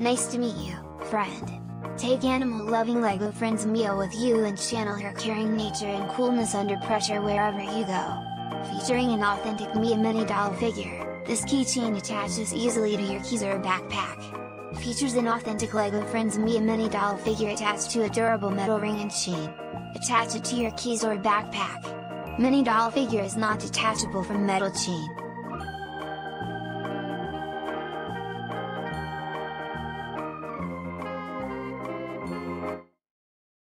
Nice to meet you, friend. Take animal-loving LEGO friends Mia with you and channel her caring nature and coolness under pressure wherever you go. Featuring an authentic Mia mini doll figure, this keychain attaches easily to your keys or backpack. Features an authentic LEGO Friends Mia mini doll figure attached to a durable metal ring and chain. Attach it to your keys or backpack. Mini doll figure is not detachable from metal chain.